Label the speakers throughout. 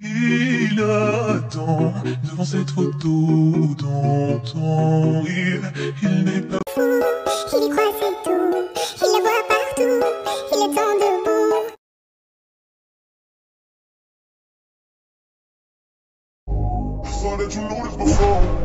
Speaker 1: Il attend devant cette photo d'antan. Il, il n'est pas
Speaker 2: fou, il y croit c'est tout. Il la voit partout, il attend debout.
Speaker 1: Thought that you before.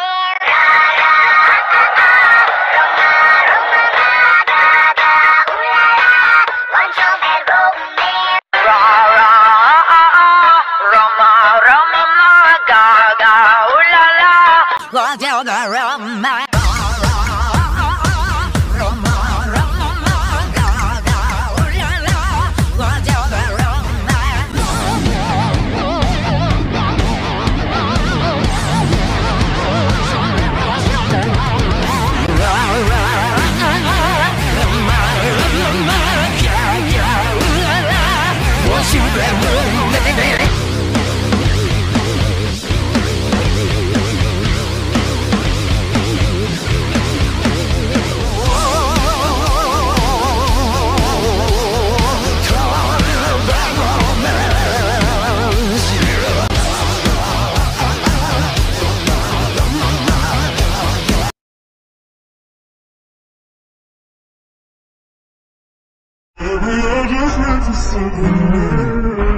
Speaker 2: children will me.
Speaker 1: Christmas, it's so good.